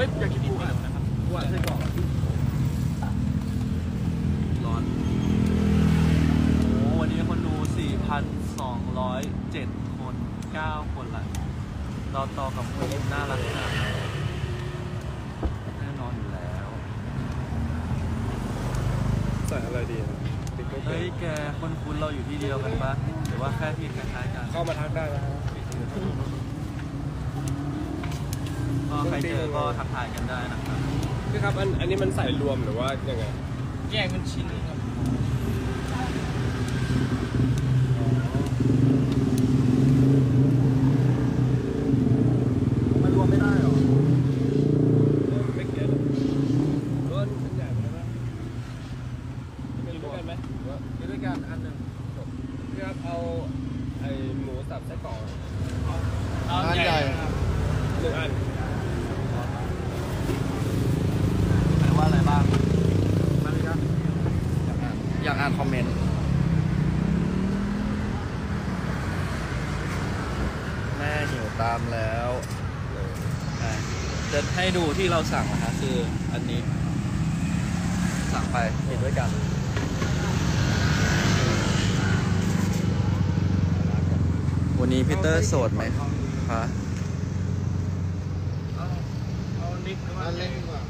ฮ้ยอยากกินปูอัดนะครับปูอัดไส้กรอกร้อนโอ้วันนี้คนดู 4,207 คน 9 คนละเราต่อกับคุณน่ารักนะแน่นอนอยู่แล้ว ใส่อะไรดีนะติ๊กเกอร์เฮ้ยแกคนคุ้นเราอยู่ที่เดียวกันปะหรือว่าแค่ที่คล้ายๆกัน เข้ามาทักได้นะครับ ก็ใครเจอก็ทักทายกันได้นะครับพี่ครับอันอันนี้มันใส่รวมหรือว่ายังไง แยกเป็นชิ้นครับมันรวมไม่ได้หรอไม่เกี่ยวรวมเป็นใหญ่ไหมนะเป็นด้วยกันไหมหรือว่า กินด้วยกันอันหนึ่ง พี่ครับเอาไอหมูสับไส้กรอก อันใหญ่ หนึ่งอัน หมายว่าอะไรบ้าง มาเลยครับ อยากอ่านคอมเมนต์ แม่หิวตามแล้วอะจะให้ดู ที่เราสั่งนะฮะคืออันนี้ สั่งไปกินด้วยกันวันนี้พีเตอร์โสดไหมคะเอานิดอันเล็กดีกว่า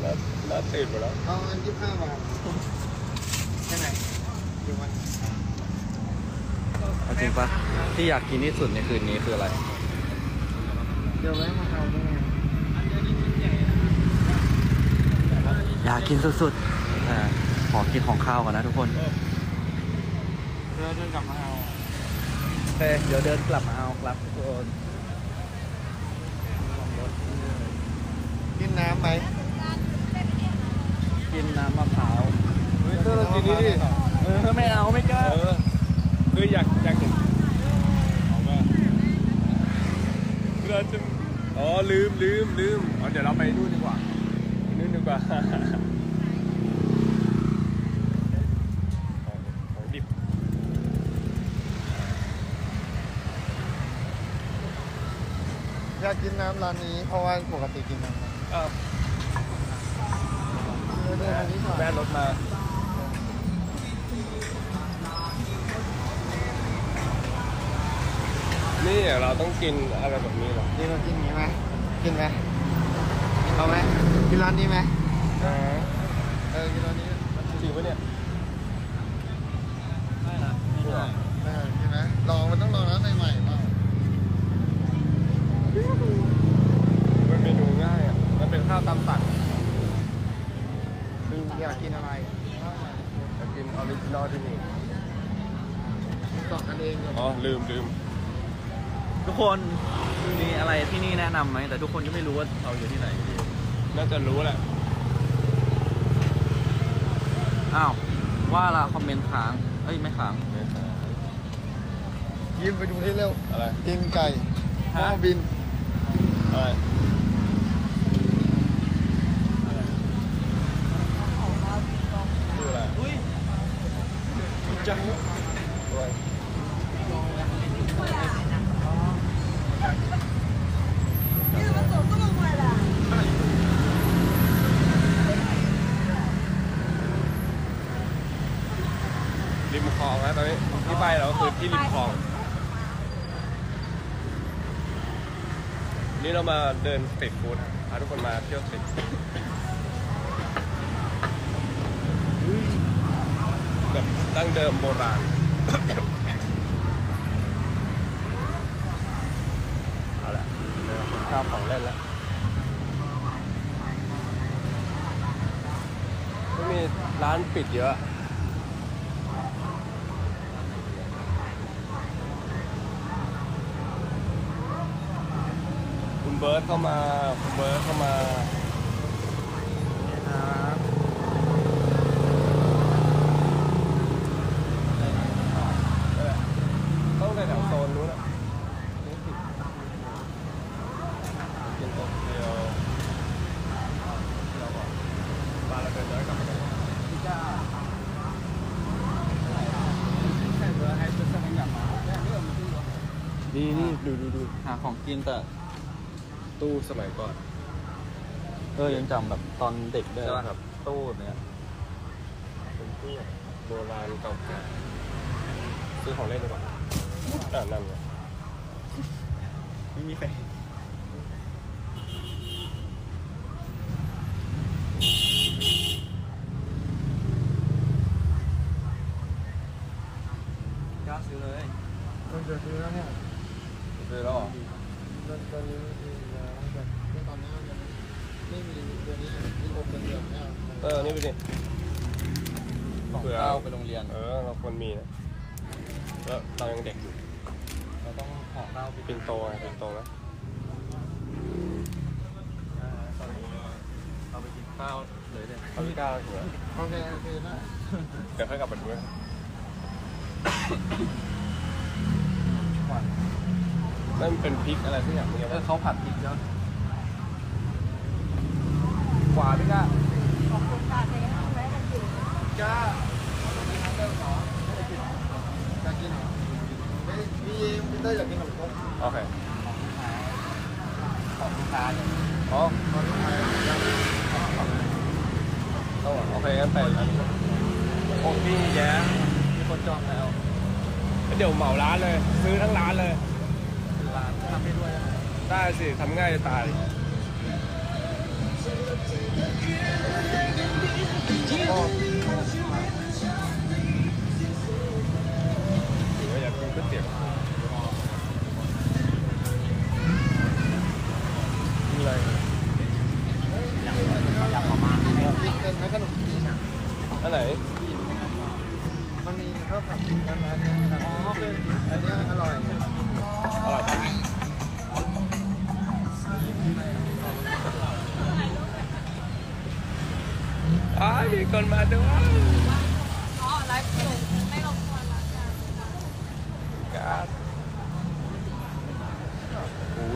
แล้วแล้วตื่นหมดแล้วเอาอันยี่สิบห้าบาทใช่ไหมกี่วันเอาจริงปะที่อยากกินที่สุดในคืนนี้คืออะไร เดี๋ยวไว้มาเอาด้วยไง อยา กกินสุดๆอ่าขอกินของข้าวก่อนนะทุกคนเดี๋ยวเดินกลับมาเอาโอเคเดี๋ยวเดินกลับมาเอาครับทุกคนกินน้ำไหมกินน้ำมะพร้าวเฮ้ยเธอเรากินนี้ดิเออไม่เอาไม่กล้าเออคืออยากอยากเห็นเอาว่าเราจะอ๋อลืมลืมลืมอ๋อเดี๋ยวเราไปนู่นดีกว่านู่นดี กว่าของของดิบอยากกินน้ำร้านนี้เพราะว่าปกติกินน้ำนั้นอ้าวเดินเดินอันนี้ก่อนแม่รถมา นี่เราต้องกินอะไรแบบนี้เหรอ นี่เรากินอย่างนี้ไหมกินไหมเอาไหมกินร้านนี้ไหม อ่าเออกินร้านนี้จริงปะเนี่ยไม่นะไม่ได้เออกินไหมลองมันต้องลองร้านใหม่ๆเปล่ามันเมนูง่ายอะ มันเป็นข้าวตามสั่งอยากกินอะไรจะกิน original ที่นี่สองกันเองก่อนอ๋อ ลืมลืมทุกคนมีอะไรที่นี่แนะนำไหมแต่ทุกคนก็ไม่รู้ว่าเราอยู่ที่ไหนน่าจะรู้แหละ อ้าว ว่าละคอมเมนต์ค้าง เอ้ย ไม่ค้าง ยิ้มไปดูที่เร็วอะไรกินไก่หม้อบิน อะไรคืออะไรอุ้ยจังอะไรริมคลองนะ ตอนนี้ที่ไปเราคือที่ริมคลอง นี่เรามาเดิน street food พาทุกคนมาเที่ยว street แบบดั้งเดิมโบราณเอาละเดี๋ยวผมข้าวของเล่นแล้วไม่มีร้านปิดเยอะ คุณเบิ ร์ดเข้ามาคุณเบิร์ดเข้ามาครับต้องในแถวโซนนู้นอะนี่ผิดกินโตเกียวเราบอกมาเราเดินย้อนกลับมาเลยพี่จ้านี่นี่ดูดูดูหาของกินแต่ ตู้สมัยก่อน เออยังจำแบบตอนเด็กได้ใช่ปะแบบตู้เนี่ยเป็นตู้โบราณเก่าแก่ซื้อของเล่นดีกว่าอ่านั่นไงไม่มีแฟนกล้าซื้อเลย มันจะซื้อแล้วเนี่ยซื้อแล้วเหรอตอนตอนนี้ไม่ มีแล้วแต่ที่ตอนนี้ยังไม่มีเดือนนี้ที่อบเป็นเดือนเนี่ยเออ นี่ไปดิของเผื่อเก้าไปโรงเรียน เออ เราควรมีนะแล้วเรายังเด็กอยู่ เราต้องห่อข้าวไปปินโตไงปินโตนะอ่าตอนนี้เราไปกินข้าวเลยเนี่ยเขาพี่ก้าวถึงแล้วโอเคโอเคได้เดี๋ยวค่อยกลับมาดูนะหวาน นั่นเป็นพริกอะไรสักอย่างเนี่ยเออเขาผัดพริกเนาะหวานไหมก้าขอบคุณค่ะในห้องแวะกันอยู่ก้าอยากกินเหรอเฮ้ยพี่พี่เต้ยอยากกินขนมครกโอเคของลูกค้าเนี่ยอ๋อตอนนี้ไปยังเอาเหรอโอเคงั้นไปร้านนี้โอ้พี่แย้มีคนจองแล้ว เดี๋ยวเหมาร้านเลย ซื้อทั้งร้านเลย ได้ด้วยได้สิทำง่ายจะตายก็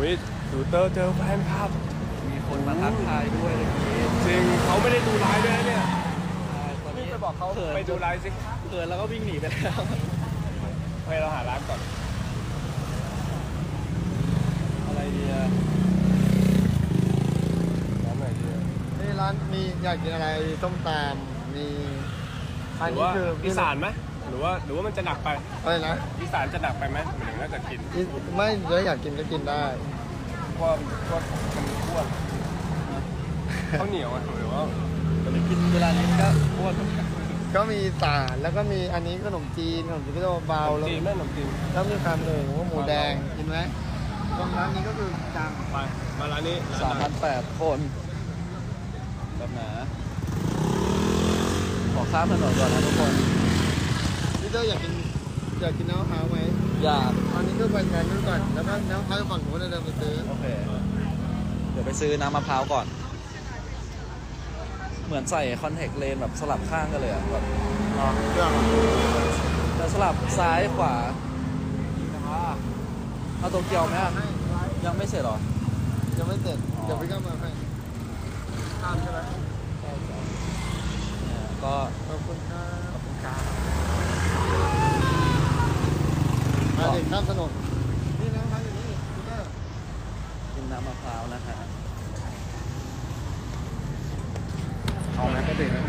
อ้ยดูเตอร์เจอแฟนครับ มีคนมาทักทายด้วยเลยพี่จริงเขาไม่ได้ดูไลฟ์ด้วยนะเนี่ยตอนนี้ไปบอกเขาเขินไปดูไลฟ์สิเขินแล้วก็วิ่งหนีไปแล้วไปเราหาร้านก่อน อะไรดีอะร้านไหนดีอะ นี่ร้านมีอยากกินอะไรส้มตำมีหอันรือนี้ว่าคืออีสานไหมห รือว่าหรือว่ามันจะหนักไปอะไรนะอีสานจะหนักไปไหมหมายถึงถ้าเกิดกินอีไม่เดี๋ยวอยากกินก็กินได้เพราะว่าเพราะว่ามันอ้วนข้าวเหนียวอะหรือว่าจะไปกินเวลานี้ก็อ้วนเหมือนกันก็มีสารแล้วก็มีอันนี้ขนมจีนขนมจีนก็จะเบาขนๆแล้วมจีนแม่ขนมจีนแล้วมีคำหนึ่งว่าหมูแดงกินไหมตรงร้านนี้ก็คือจังไปมาร้านนี้สามพันแปดคนแบบหนาขอข้ามถนนก่อนนะทุกคนพี่ เตอร์อยากกินอยากกินน้ำมะพร้าวไหมอยากอันนี้คือไปแทนนู้นก่อน แล้วก็น้ำมะพร้าวก่อนผมก็จะเดินไปซื้อ โอเค เดี๋ยวไปซื้อน้ำมะพร้าวก่อน เหมือนใส่คอนแทคเลนแบบสลับข้างกันเลยอะแบบรอเครื่องอะจะสลับซ้ายขวาเอาโตเกียวไหมอะยังไม่เสร็จหรอ ยังไม่เสร็จ เดี๋ยวพี่ก็มาให้ข้ามใช่ไหมก็ ขอบคุณครับ ขอบคุณครับ มาเด็กข้ามถนนนี่น้ำมะพร้าวอยู่นี่พี่เตอร์กินน้ำมะพร้าวนะฮะเอาไหมก็เด็กนะ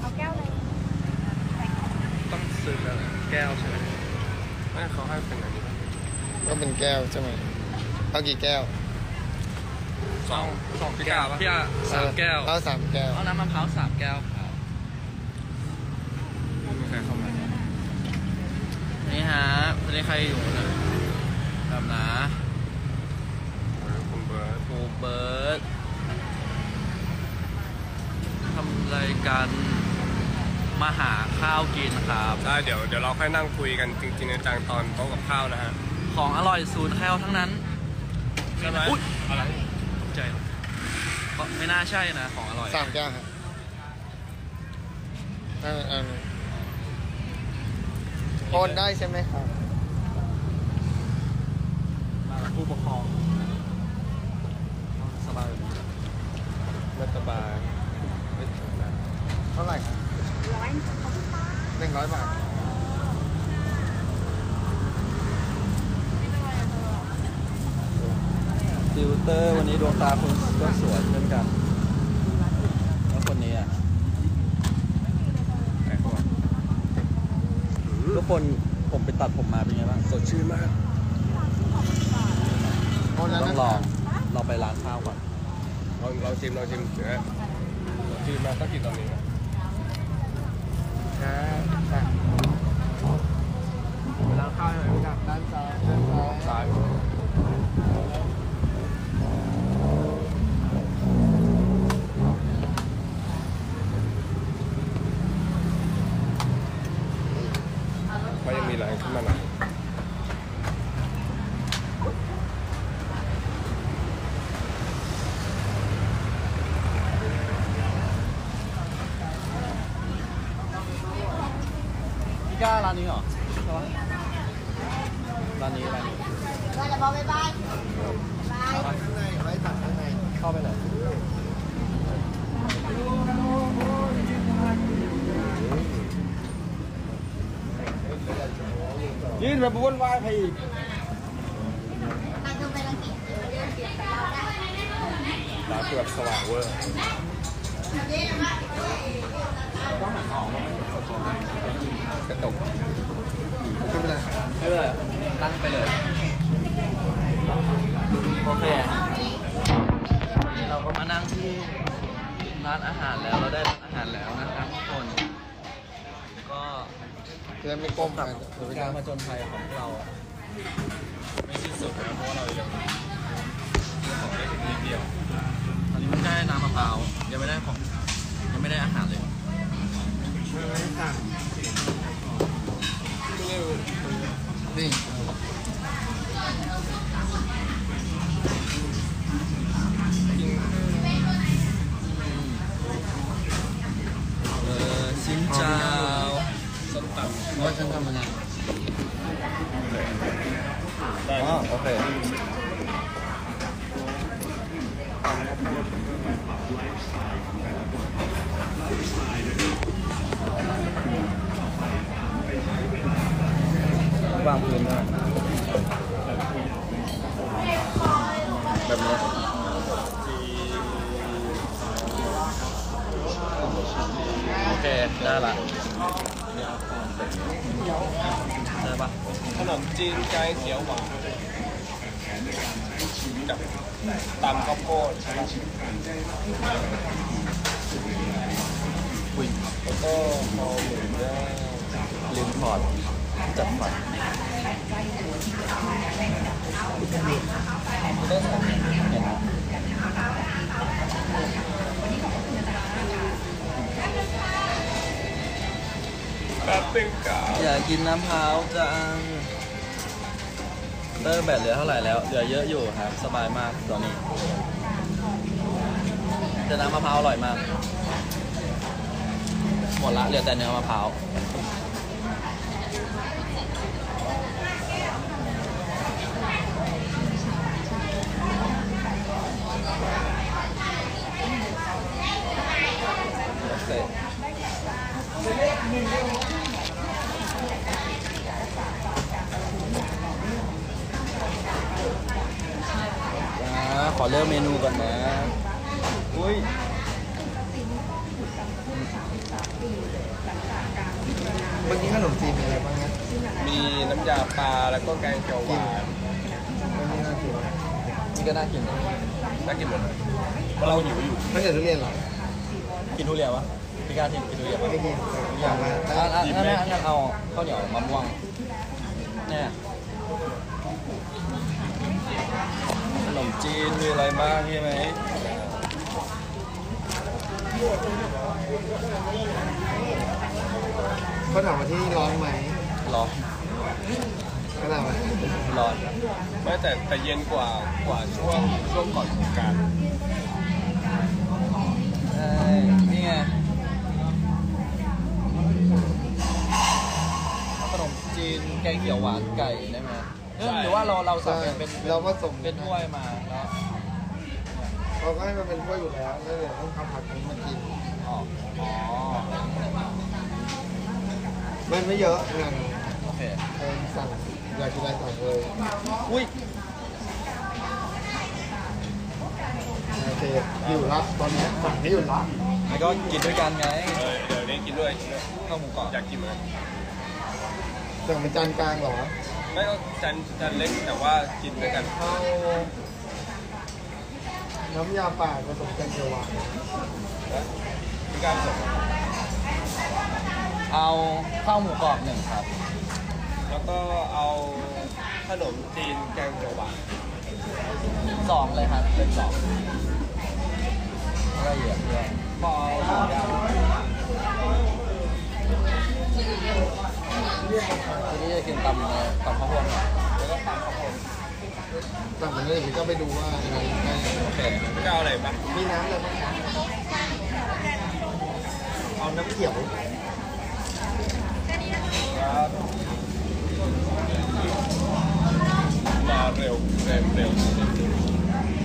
เอาแก้วเลยต้องซื้อแก้วใช่ไหมไม่เขาให้เป็นอันนี้ปะก็เป็นแก้วใช่ไหมเอากี่แก้วสองสองแก้วปะพี่อะสามแก้วเอาสามแก้วเอาน้ำมะพร้าวสามแก้วครับ ไม่เคยเข้ามา นี่ ฮะไม่ได้ใครอยู่เลยแบบนะเออคุณเบิร์ดโูเบิร์ดทำรายการมาหาข้าวกินครับ ได้เดี๋ยวเดี๋ยวเราค่อยนั่งคุยกันจริงๆในจังตอนโต๊ะกับข้าวนะฮะ ของอร่อยศูนย์แคลทั้งนั้น ใช่ไหมอุ๊ยอะไรตกใจเหรอก็ไม่น่าใช่นะ ของอร่อยสามแก้วครับเออเออ โอนได้ใช่ไหมครับมากับผู้ปกครองสบายแบบนี้ไม่สบายไม่ถึงนะเท่าไหร่ครับร้อยขอบคุณค่ะหนึ่งร้อยบาทติวเตอร์วันนี้ดวงตาคุณก็สวยเช่นกันแล้วคนนี้อะ ไหนก่อน ทุกคนผมไปตัดผมมาเป็นไงบ้างสดชื่นมากเอาแล้วต้อนะงลองเราไปร้านข้าวก่อนเราเราชิมเราชิมเดี๋ยวนะสดชื่นมากต้องกินตอนนี้นะครับเวลาเข้าให้หน่อยครับด้านซ้ายด้านซ้าย ซ้ายก็ยังมีอะไรขึ้นมาหน่อย พี่ ก้าร้านนี้เหรอใช่ปะร้านนี้ร้านนี้เราจะบอกบ๊ายบายบาย ข้างในไว้ตัดข้างในเข้าไปไหนยืนแบบวุ่นวายไปอีกนั่งเครื่องไปลังกิจเดี๋ยวเดินเปลี่ยนไปเราได้ร้านคือแบบสว่างเวอร์ กระตกขึ้นไปเลยไม่เป็นไรตั้งไปเลย โอเคนี่เราก็มานั่งที่ร้านอาหารแล้ว เราได้ร้านอาหารแล้วนะครับทุกคน ก็จะได้ไม่ก้มกักับนเดี๋ยวไปการทำมาจนภัยของเรา ไม่สิ้นสุดนะเพราะว่าเรายังซื้อของได้ถึงนิดเดียวตอนนี้เพิ่งได้น้ำมะพร้าวยังไม่ได้ของยังไม่ได้อาหารเลยไม่สั่ง นี่ มจีนไก่เขียวหวานกับตำข้าวโพดใช่ไหมอุ้ยแล้วก็คอหมูย่างลืมถอดจัดฝันก็สองเห็นไหมแป๊บตึงกาอยากกินน้ำพร้าวจัง เตอร์แบตเหลือเท่าไหร่แล้ว เหลือเยอะอยู่ครับ สบายมากตอนนี้แต่น้ำมะพร้าวอร่อยมาก หมดละ เหลือแต่เนื้อมะพร้าวเคอ่าขอ เลือกเมนูก่อนนะ อุ้ยเมื่อกี้ขนมจีนมีอะไรบ้างนะมีน้ำยาปลาแล้วก็แกงเขียวหวานไม่น่ากินนี่ก็น่ากินนะน่ากินหมดเลยเพราะเราหิวอยู่ไม่ใช่ทุเรียนหรอกินทุเรียนปะพี่กากินกินทุเรียนปะไม่กินอย่างมาอะอะงั้นงั้นงั้นเอาข้าวเหนียวมะม่วงเนี่ย นมจีน มีอะไรบ้างใช่ไหมเขาถามว่าที่นี่ร้อนไหมร้อนเขาถามว่าร้อนครับไม่แต่แต่เย็นกว่ากว่าช่วงช่วงก่อนสงกรารใช่นี่ไงเอาขนมจีนแกงเขียวหวานไก่ได้ไหม เอ้ยหรือว่าเราเราสั่งเป็นเป็นเราผสม เป็นถ้วยมาแล้วเขาก็ให้มันเป็นถ้วยอยู่แล้วแล้วเดี๋ยวต้องทำผักนี้มากินอ๋ออ๋อมันไม่เยอะงานโอเคเออสั่งอยากกินอะไรสั่งเลยอุ้ยเคอยู่ละตอนนี้สั่งให้อยู่ละแล้วก็กินด้วยกันไงเออเดี๋ยวนี้กินด้วยข้าวหมูกรอบอยากกินเหมือนกันสั่งเป็นจานกลางเหรอ ไม่ก็จานจานเล็กแต่ว่ากินด้วยกันเอาน้ำยาป่าผสมกันเขียวหวานพี่การส่งเอาข้าวหมูกรอบหนึ่งครับ แล้วก็เอาขนมจีนแกงเขียวหวานสองเลยครับเป็นสองแล้วก็เหยียบด้วยพอเอาหมูย่าง ทีนี้จะกินตำเลยตำข้าวโพดก่อนแล้วก็ตามข้าวโพดสั่งไปเลยเดี๋ยวก็ไปดูว่าอะไรได้โอเคพี่การเอาอะไรบ้างมีน้ำอะไรบ้างเอาน้ำเขียวครับมาเร็วเร็วเร็ว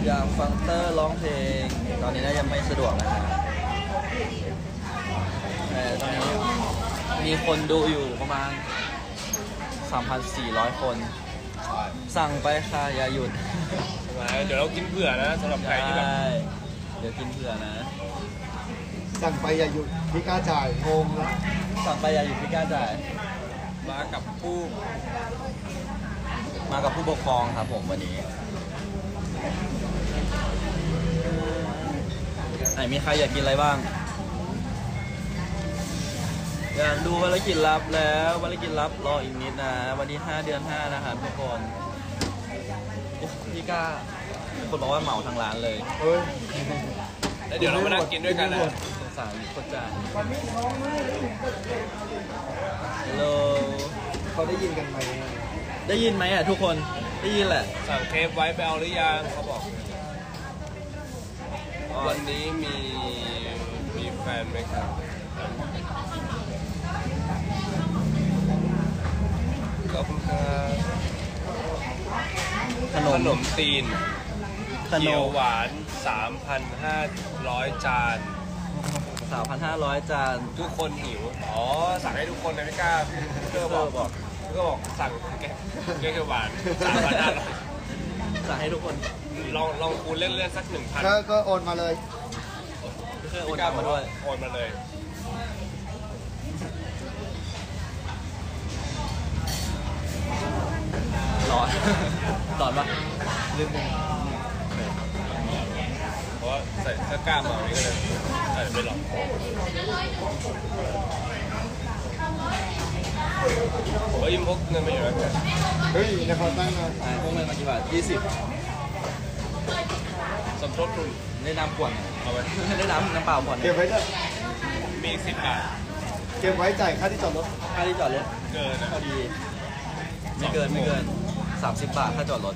อยากฟังเตอร์ร้องเพลง ตอนนี้น่าจะไม่สะดวกนะครับแต่ตอนนี้ มีคนดูอยู่ประมาณ 3,400 คน สั่งไปค่ะอย่าหยุดมาเดี๋ยวเรากินเผื่อนะสำหรับใครที่แบบได้เดี๋ยวกินเผื่อนะ สั่งไปอย่าหยุดพี่กล้าจ่ายงงละสั่งไปอย่าหยุดพี่กล้าจ่าย มากับผู้ มากับผู้ปกครองครับผมวันนี้ ไหนมีใครอยากกินอะไรบ้าง อยากดูภารกิจลับแล้วภารกิจลับรออีกนิดนะ วันที่5เดือน5นะครับทุกคนโอ้พี่ก้ามีคนบอกว่าเหมาทั้งร้านเลยเฮ้ยแล้วเดี๋ยวเรามานั่งกินด้วยกันนะสงสารคนจ่ายฮัลโหลเขาได้ยินกันไหมได้ยินไหมอะทุกคนได้ยินแหละสั่งเคฟไว้ไปเอาหรือยังเขาบอกวันนี้มีมีแฟนไหมครับ ขอบคุณครับขนขมนมตีนขนเขียวมหวาน 3,500 จาน สามพันห้าร้อยจานทุกคนหิว อ๋อ สั่งให้ทุกคนนะไม่กล้าเพื่อบอกบอกเพื่อบอกสั่งแกงแกงเขียวหวาน3,500สั่งให้ทุกคนลองลองคูณเล่นๆสัก1,000ก็ก็โอนมาเลยเพื่อโอนตังค์มาด้วย โอนมาเลย หลอนหลอนปะลืมเลยเพราะว่าใส่เสื้อกล้ามมาวันนี้ก็เลยอาจจะไม่หลอกผมก็ยิ้มพกเงินมาอยู่แล้วเนี่ยเฮ้ยในเขาตั้งมาอ่าพวกมันมากี่บาทยี่สิบสมทบทุนได้น้ำขวดเอาไว้ได้น้ำน้ำเปล่าขวดเก็บไว้ด้วยมีอีกสิบบาทเก็บไว้จ่ายค่าที่จอดรถค่าที่จอดรถเกินนะ พอดี ไม่เกินไม่เกินสามสิบบาทค่าจอดรถ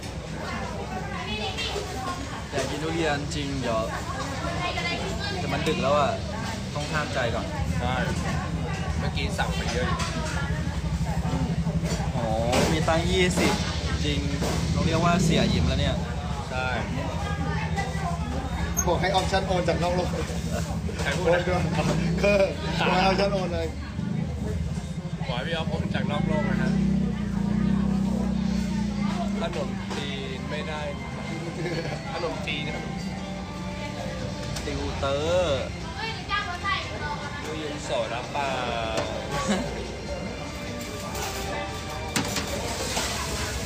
อยากกินทุเรียนจริงเดี๋ยวแต่มันดึกแล้วอะ ต้องห้ามใจก่อน ใช่เมื่อกี้สั่งไปเยอะอยู่โอ้มีตังยี่สิบจริงต้องเรียกว่าเสียยิ้มแล้วเนี่ย ใช่บอกให้ออปชั่นโอนจากนอกโลกใครพูโอดนนะด้วยคือบอกให้ออปชั่นโอนเลย ขอให้พี่ออฟโอนจากนอกโลกนะฮะ ขนมจีนไม่ได้ ขนมจีนนะครับติวเตอร์ยูยุโสดรับปลา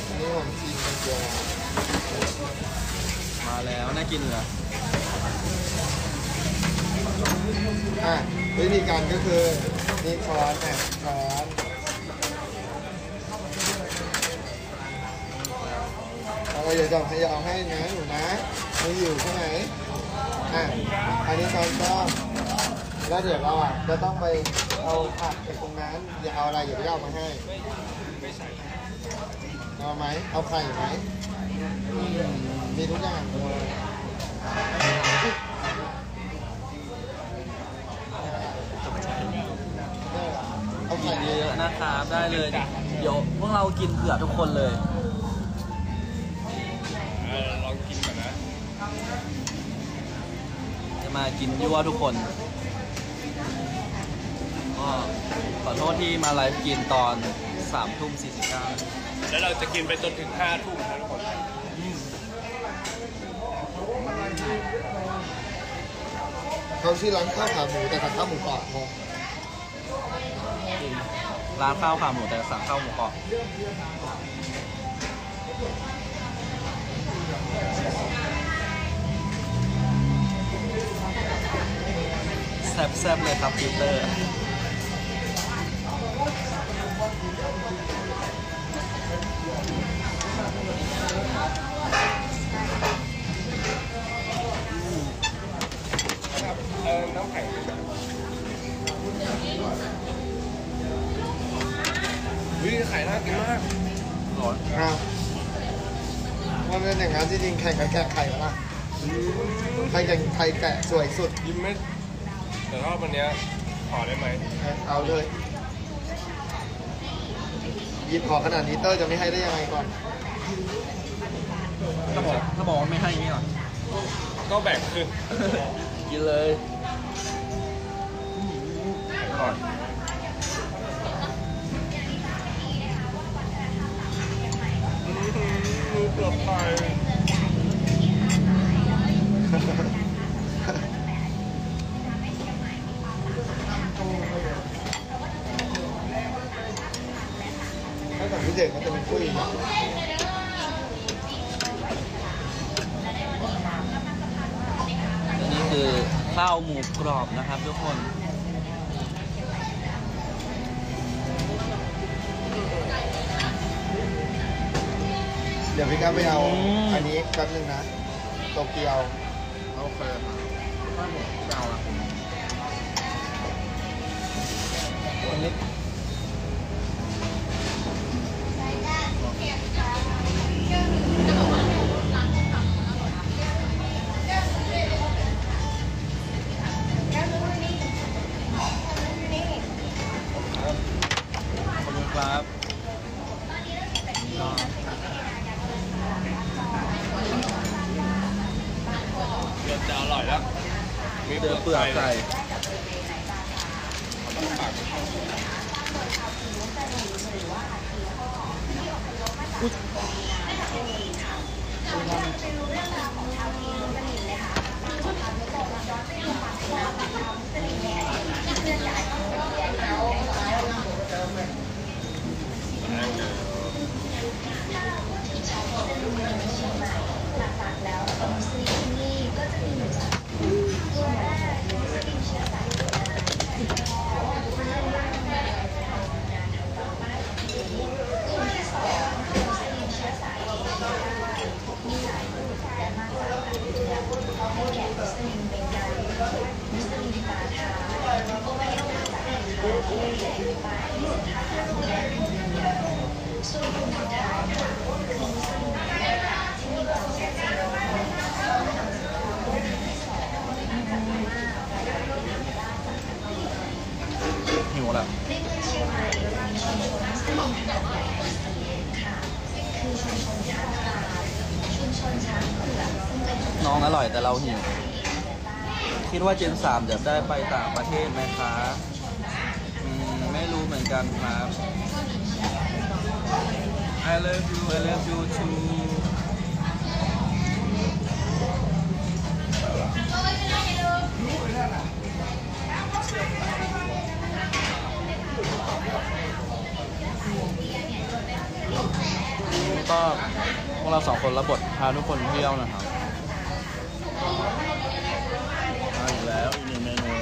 อันนี้ผมจีนเป็นเดียวมาแล้วน่ากินเหรออะวิธีการก็คือนี่ช้อนอะช้อน เอาไปเดี๋ยวจะให้เอาให้นะหนูนะไม่อยู่ใช่ไหมอะอันนี้ช้อนส้มแล้วเดี๋ยวเราอะจะต้องไปเอาผักจากตรงนั้นอย่าเอาอะไรอย่าไปเอามาให้เอาไหมเอาไข่ไหมมีทุกอย่างเลยเอาไข่เยอะๆนะครับได้เลยเดี๋ยวพวกเรากินเผื่อทุกคนเลย ลองกินก่อนนะจะมากินยั่วทุกคนก็ขอโทษที่มาไลฟ์กินตอน3ทุ่ม49แล้วเราจะกินไปจนถึงห้าทุ่มนะทุกคนเขาชื่อร้านข้าวขาหมูแต่สั่งข้าวหมูกรอบงงจริงร้านข้าวขาหมูแต่สั่งข้าวหมูกรอบ แซ่บๆเลยครับฟิลเตอร์เออน้ำแข็งวิไข่น่ากินมากร้อนอ้าว มันเป็นอย่างนั้นจริงๆแข่งกันแกะไข่แล้วล่ะใครแข่งใครแกะสวยสุด ยิ้มไม่แต่รอบวันเนี้ยขอได้ไหมเอาเลยหยิบของขนาดนี้เตอร์จะไม่ให้ได้ยังไงก่อน ถ้าบอกถ้าบอกว่าไม่ให้อย่างนี้หรอก็แบ่งครึ่งกินเลยก่อน มี เดี๋ยวพี่ก้าวไปเอา อืม อันนี้แป๊บนึงนะโตเกียวโอเคข้าวหมูเจ้าละอันนี้ ขอบคุณครับ เดี๋ยวจะอร่อยแล้ว มี เจอเปลือกไก่ ปาก หิวแล้ว น้องอร่อยแต่เราหิว คิดว่าเจนสามจะได้ไปต่างประเทศไหมคะอืมไม่รู้เหมือนกันครับ I love you I love you too ก็พวกเราสองคนรับบทพาทุกคนเที่ยวนะครับมาอีกแล้วอีกหนึ่งเมนู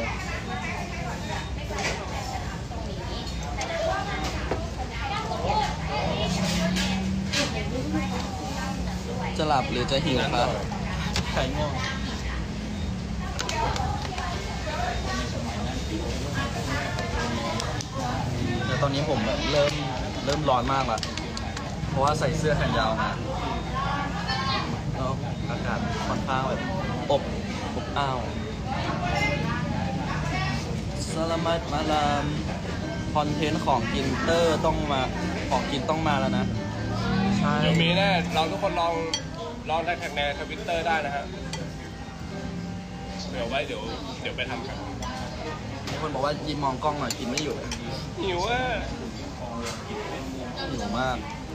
จะหลับหรือจะหิวครับไข่ง่วงแต่ตอนนี้ผมแบบเริ่มเริ่มร้อนมากแล้ว เพราะว่าใส่เสื้อแขนยาวมาแล้วอากาศค่อนข้างแบบอบอบอ้าว Selamat malam content ของกินเตอร์ต้องมาของกินต้องมาแล้วนะ ใช่เดี๋ยวมีแน่เราทุกคนลองลอง tag ในทวิตเตอร์ได้นะฮะเดี๋ยวไว้เดี๋ยวเดี๋ยวไปทำกันมีคนบอกว่ายิมมองกล้องหน่อยกินไม่หยุดหิวอะหิวมาก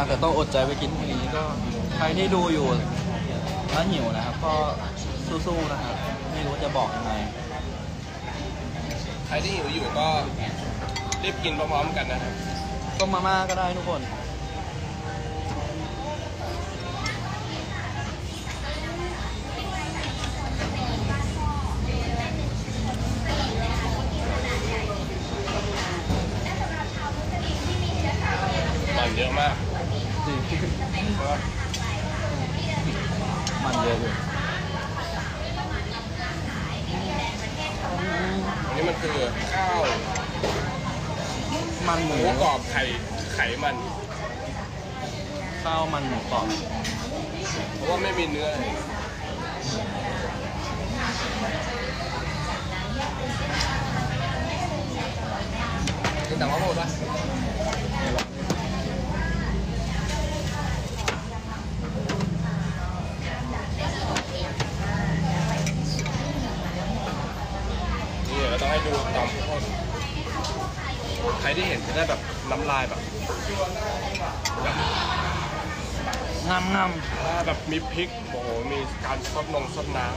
ากแต่ต้องอดใจไปกินพรุ่งนี้ก็ใครที่ดูอยู่ถ้าหิวนะครับ ก็สู้ๆนะครับไม่รู้จะบอกยังไงใครที่หิวอยู่ก็รีบกินพร้อมๆกันนะครับต้มมาม่าก็ได้ทุกคนมันเยอะมาก จริง ใช่ปะ มันเยอะอยู่ อันนี้มันคือข้าว มันห ห มู มูกรอบไข่ไขมัน ข้าวมันหมูกรอบ เพราะว่าไม่มีเนื้อ กินแต่ว่าหมดปะนี่เราต้องให้ดูตำทุกคนใครที่เห็นจะได้แบบน้ำลายแบบแบบ งามงาม ถ้าแบบมีพริก โอ้โห มีการซดนงซดน้ำ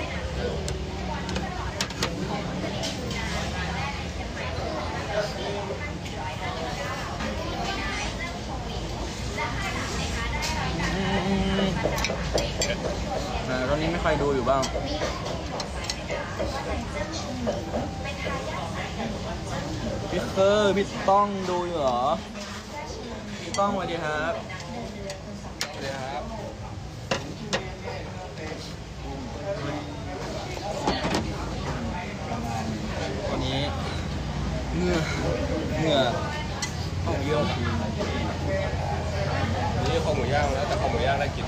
อ่าตอนนี้ไม่ใครดู อยู่บ้างพี่เคอร์พี่ต้องดูอยู่เหรอพี่ต้องสวัสดีครับสวัสดีครับวันนี้เหงื่อเหงื่อออกเยอะนี่คอหมูย่างแล้วแต่คอหมูย่างได้กิน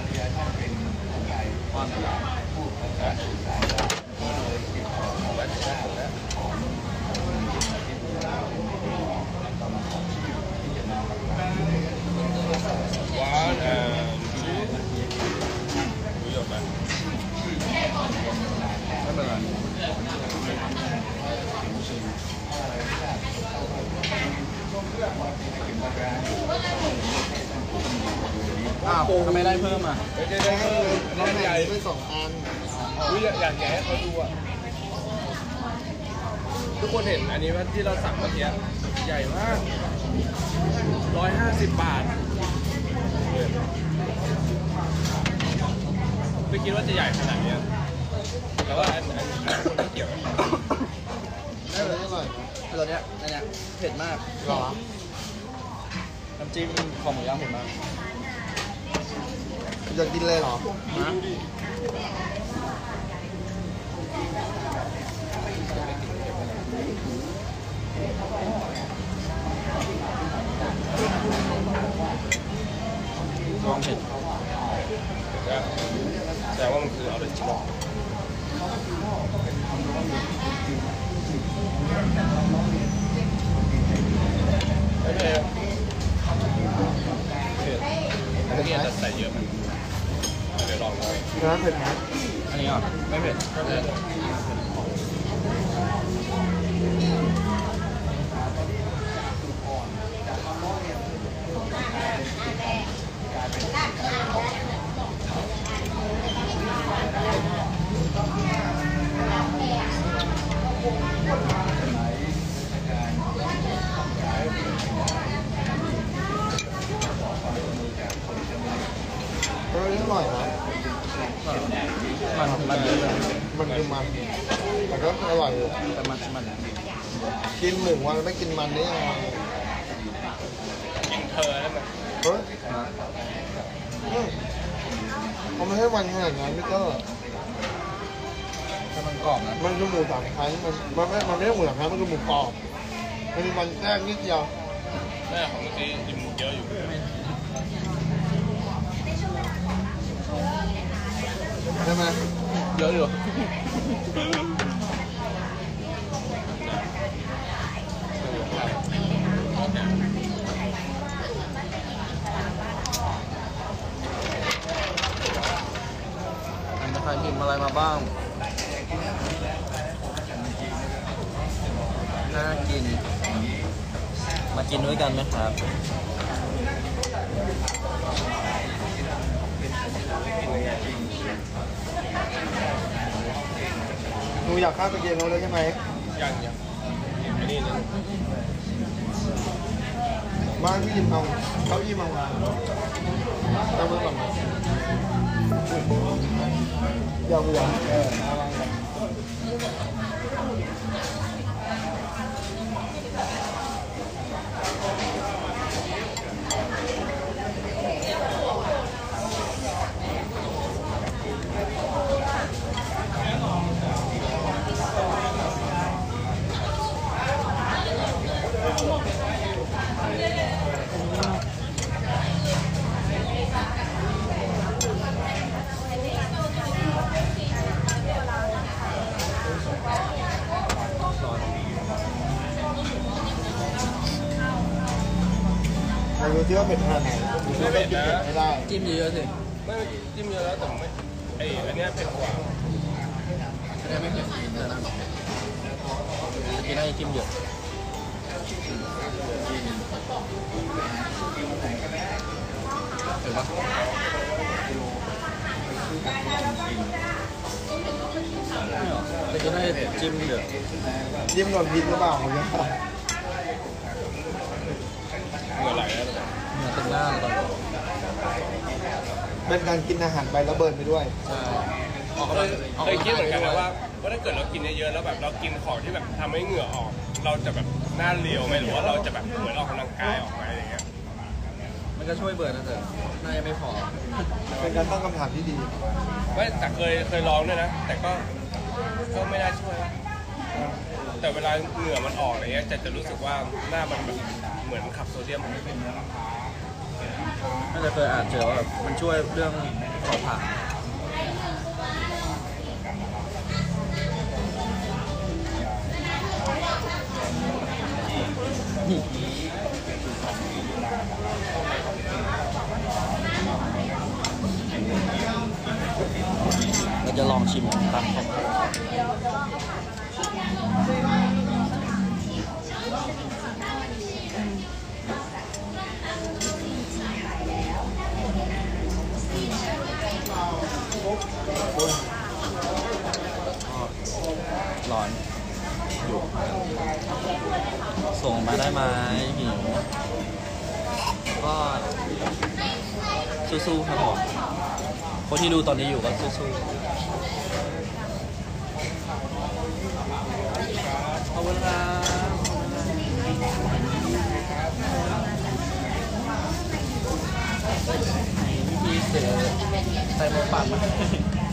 ความ อนชีสหมูหยดไหมไม่เป็นไรอ้าวทำไมได้เพิ่มอะเฮ้ได้ได้เพิ่มอันน้องนี้ใหใหญ่ญ่ไปสองอัน อุ้ยอยากอยากให้เขาดูอะ ทุกคนเห็นอันนี้ว่าที่เราสั่งเมื่อกี้ใหญ่มากร้อยห้าสิบบาท ไม่คิดว่าจะใหญ่ขนาดเนี้ยแต่ว่าอันอันอันนี้ไม่เกี่ยวกันได้เลยอร่อยตอนเนี้ยอันเนี้ยเผ็ดมากหรอน้ำจิ้มของหมูย่างเผ็ดมากจะกินเลยเหรอนะ ลองเผ็ดนะแต่ว่ามันคือ originalไม่เผ็ดเผ็ดเมื่อกี้อาจจะใส่เยอะไปเดี๋ยวลองดูน้ำเผ็ดไหมอันนี้อะไม่เผ็ด เอออร่อยนะ มันมันเยอะเลย มันคือมันแต่ก็อร่อยอยู่ แต่มันมัน กินหนึ่งวันไม่ กินมันได้ยังไงกินเธอได้ไหมเฮ้ยเขาไม่ให้วันขนาดนั้นพี่เตอร์ถ้ามันกรอบนะ มันคือหมูสามชั้นมันมันไม่มันไม่ใช่หมูสามชั้นมันคือหมูกรอบ มันมีมันแทรกนิดเดียวแม่ของเมื่อกี้กิมเยอะอยู่ ใช่ไหม เยอะอยู่ เน่ากิน มากินด้วยกันไหม ครับหนูอยากข้ามไปเกมโน้นแล้วใช่ไหมยังยังอันนี้นะว่างที่หยิบเอาเก้าอี้มาวางตั้งมือก่อนอย่าหัวเออมาว เราดูที่ว่าเป็นขนาดไหนดูที่เผ็ดไม่ได้จิ้มเยอะๆสิไม่จิ้มเยอะแล้วแต่ไม่ไออันนี้เผ็ดกว่าจะได้ไม่เผ็ดกินให้จิ้มเยอะเห็นปะจะกินให้จิ้มเยอะยิ้มโดนพิษหรือเปล่าผมยัง เหงื่อไหลแล้ว เหมือนตึงหน้าเลยตอนนี้ เป็นการกินอาหารไประเบิดไปด้วยใช่เคยเคยคิดเหมือนกันนะว่าว่าถ้าเกิดเรากินเยอะๆแล้วแบบเรากินของที่แบบทำให้เหงื่อออก เราจะแบบหน้าเรียวไหมหรือว่าเราจะแบบเหมือนออกกำลังกายออกมาอะไรอย่างเงี้ยมันก็ช่วยเบิร์นนะแต่น่าจะไม่พอ เป็นการตั้งคำถามที่ดี ไม่แต่เคยเคยลองด้วยนะ แต่ก็ก็ไม่น่าช่วย แต่เวลาเหงื่อมันออกอะไรเงี้ยจะจะรู้สึกว่าหน้ามันแบบเหมือนขับโซเดียมน่าจะเคยอ่านเจอว่าแบบมันช่วยเรื่องเผาผลาญเราจะลองชิมตามขอ ร้อนอยู่ส่งมาได้ไหมหิวก็สู้ๆครับผมคนที่ดูตอนนี้อยู่ก็สู้ๆขอบคุณครับวิธีเสือ ใส่หมวกปั่น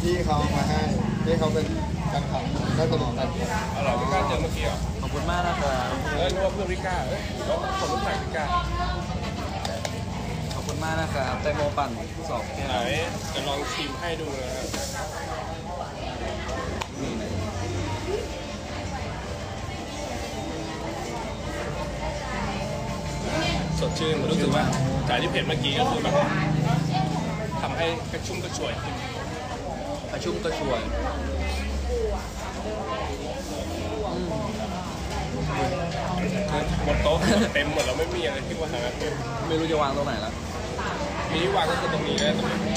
ที่เขาเอามาให้ที่เขาเป็นการขับได้ตลอดกันเอาเราไม่กล้าเจอเมื่อกี้เหรอขอบคุณมากนะครับ เออนึกว่าเพื่อนพิก้าเอ้ยเราคนรู้จักพิก้าขอบคุณมากนะครับแตงโมปั่นสองแก้ไหนวจะลองชิมให้ดูนะครับนี่เลยสดชื่นรู้สึกว่าจากที่เผ็ดเมื่อกี้ก็คือแบบทำให้กระชุ่มกระชวยขึ้นกระชุ่มกระชวยอืมบนโต๊ะเต็มหมดแล้วไม่มีอะไรที่ว่างนะไม่รู้จะวางตรงไหนแล้ว มีที่วางก็คือตรงนี้นะตรงนี้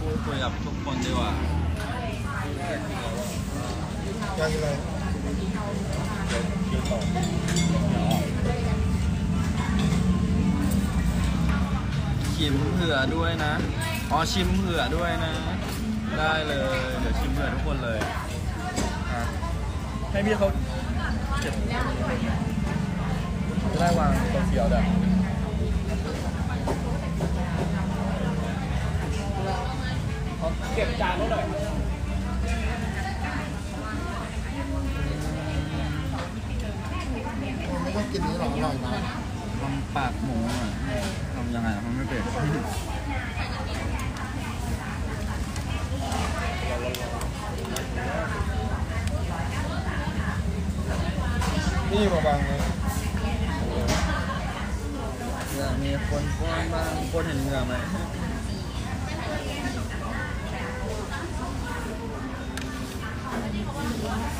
พูดคุยกับทุกคนดีกว่ายังเลยคิวต่อ ชิมเผื่อด้วยนะ อ๋อชิมเผื่อด้วยนะ ได้เลย เดี๋ยวชิมเผื่อทุกคนเลยอะให้พี่เขาเก็บจะได้วางตัวเขียวเด้อเก็บจานเขาหน่อย ไม่ต้อง กินนี้หรออร่อยมากทำปากหมูอะทำยังไงมันไม่เป็นนี่มาบางคนเห็นเหงื่อไหม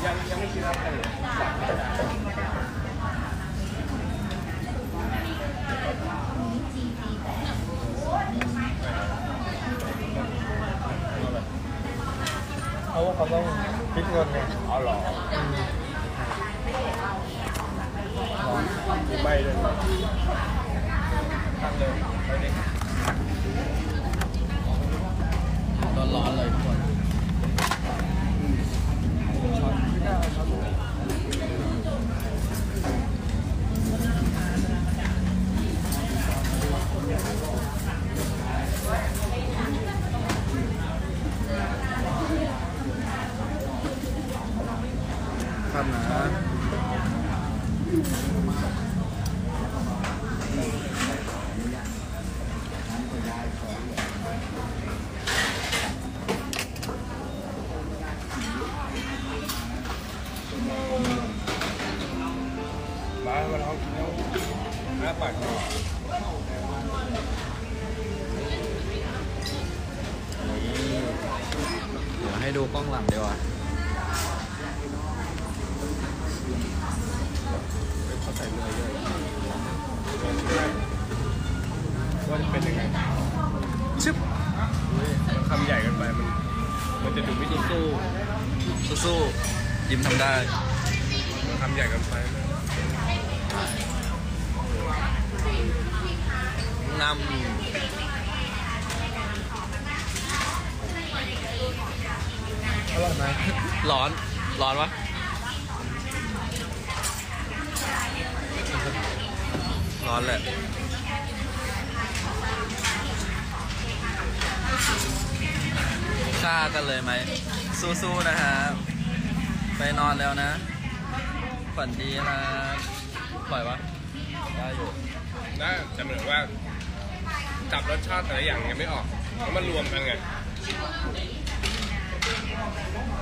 ยังยังไม่คิดว่าจะ เพราะว่าเขาต้อง คิดเ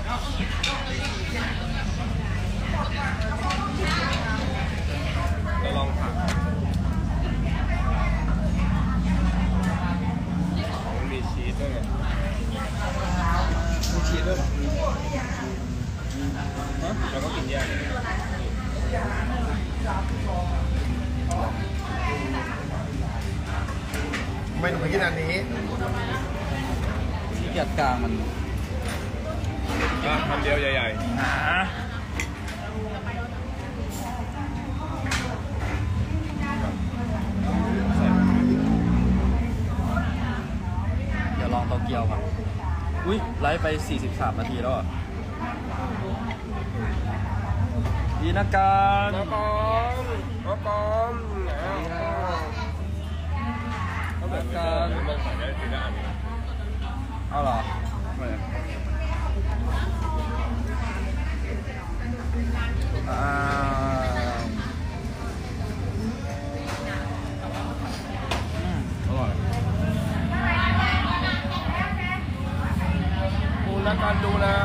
เราลองผักมันมีชีสด้วยไงมีชีสด้วยเหรอแล้วก็กินแยกไม่หนูไม่กินอันนี้ขี้เกียจกลางมัน อะคำเดียวใหญ่เดี๋ยวลองโตเกียวครับอุ้ยไลฟ์ไป 43 นาทีแล้วอะดีนะกาๆรน้องปอมน้องปอมเขาแบบการมันใส่ได้ทีละอันเอาเหรอไม่อ่าอืมอ ร่อยดูแล้วกันดูนะ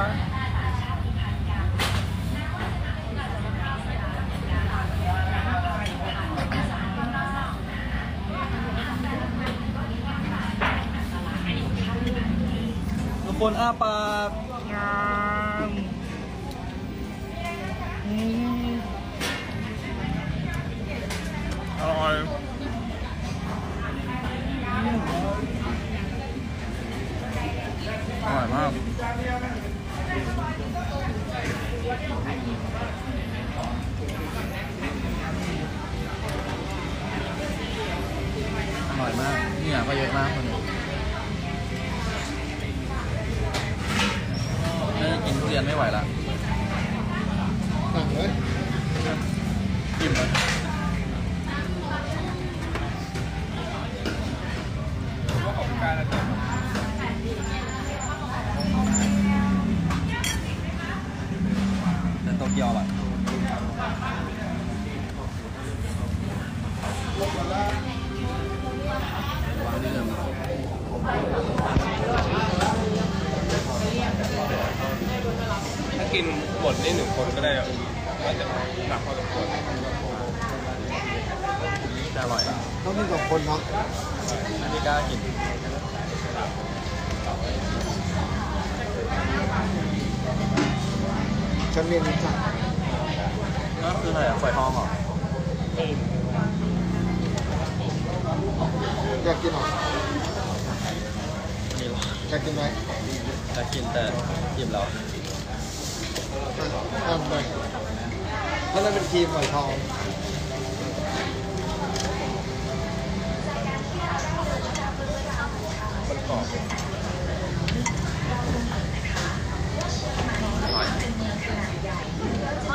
ทุกคนอ้าปาก กเนี่ยก็เยอะมากคนนี้น่าจะกินทุเรียนไม่ไหวละ สั่งเลย อิ่มเลย ว่าของการอาจารย์ แต่โตเกียวอร่อยวางนี่เลย ถ้ากินหมดนี่หนึ่งคนก็ได้ก็จะหนักพอสมควร แต่อร่อยอะ ต้องมีสองคนเนาะ ไม่กล้ากิน ฉันเรียนรู้จัก นั่นคืออะไรอะฝอยทองเหรอ อยากกินเหรอ อันนี้เหรอ อยากกินไหม จะกินแต่อิ่มแล้ว อะอะไปถ้าจะเป็นครีมหอยทอง มันกรอบ อร่อย เ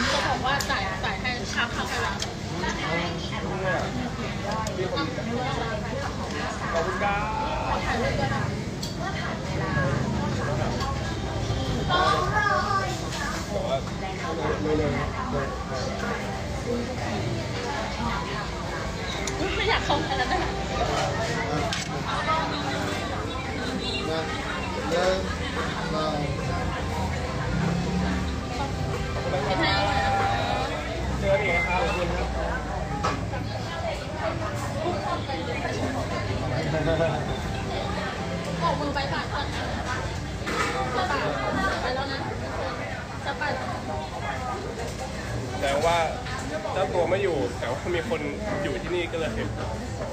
ขาบอกว่าจ่ายจ่ายให้ค่าข้าวให้เรา ขอบคุณครับ ถ่ายรูปด้วยนะ บอกว่า เร็ วๆเร็วไม่อยากเข้าอันนั้นนะ ๆอะนะเริ่มเรา กินให้อร่อยนะคะ เจอดีครับขอบคุณครับ ออกมือไปป่ะก่อนจะป่ะไปแล้วนะจะป่ะ แต่ว่าเจ้าตัวไม่ อยู่แต่ว่ามีคนอยู่ที่นี่ก็เลย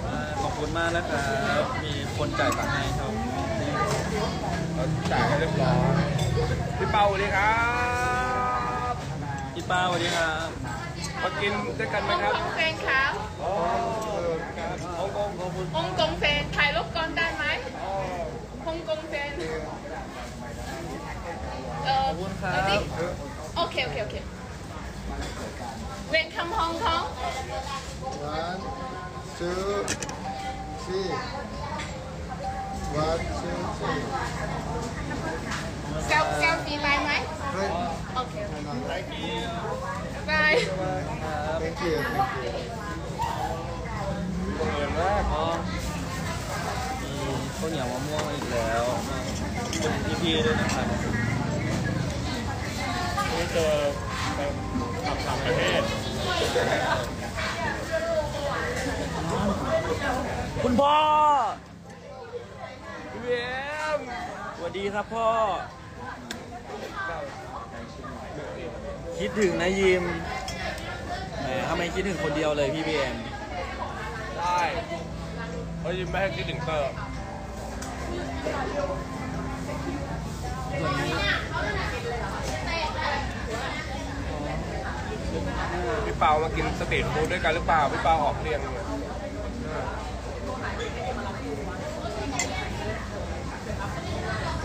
อ่าขอบคุณมากนะครับมีคนจ่ายตังค์ให้ครับเราจ่ายให้เรียบร้อยพี่เปาสวัสดีครับพี่ป้าสวัสดีครับมากินด้วยกันไหมฮ่องครับกงแฟนครับอ๋อครับฮ่องกงขอบคุณฮ่องกงแฟนถ่ายรูปก่อนได้ไหมฮ่องกงแฟนเออขอบคุณครับเอาดิโอเคโอเคโอเค เวนคัมฮ่องกง one two three one two three เซลเซลฟี่ไปไหมเฮ้ยโอเคไปหน่อยบาย thank you บังเอิญมากอ๋อมีข้าวเหนียวมะม่วงอีกแล้วขอบคุณพี่ๆด้วยนะครับไม่เจอไป ขับต่างประเทศ คุณพ่อพี่เวียมสวัสดีครับพ่อ คิดถึงนะยิมแหมทำไมคิดถึงคนเดียวเลยพี่บีเอ็มได้เพราะยิ้มไม่ให้คิดถึงเตอร์ พี่เปามากินสตรีทฟู้ดด้วยกันหรือเปล่าพี่เปาออกเรียนอยู่